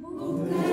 Bucche